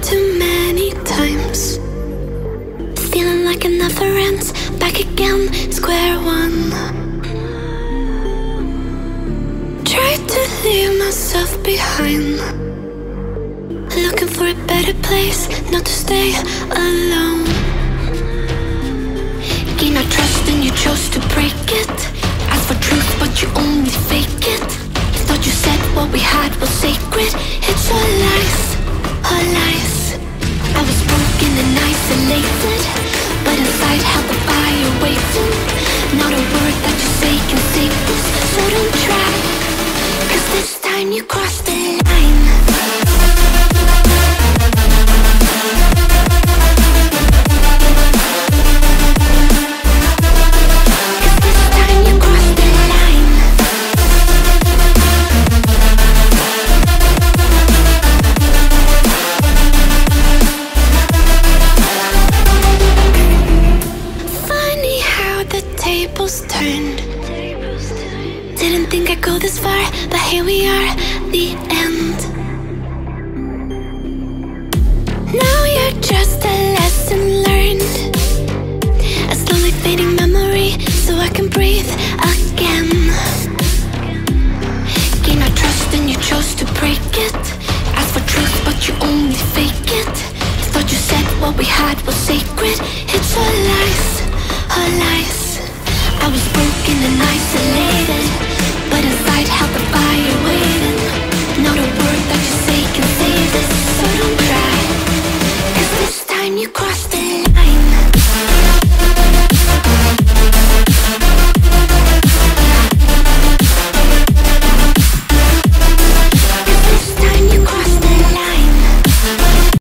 too many times. Feeling like it never ends. Back again, square one. Tried to leave myself behind. Looking for a better place, not to stay alone. Time you crossed the line. Cause this Didn't think I'd go this far, but here we are, the end. Now you're just a lesson learned. A slowly fading memory, so I can breathe again. Gain our trust and you chose to break it. Ask for truth, but you only fake it. Thought you said what we had was sacred. It's all lies, all lies. I was broken and isolated. You cross the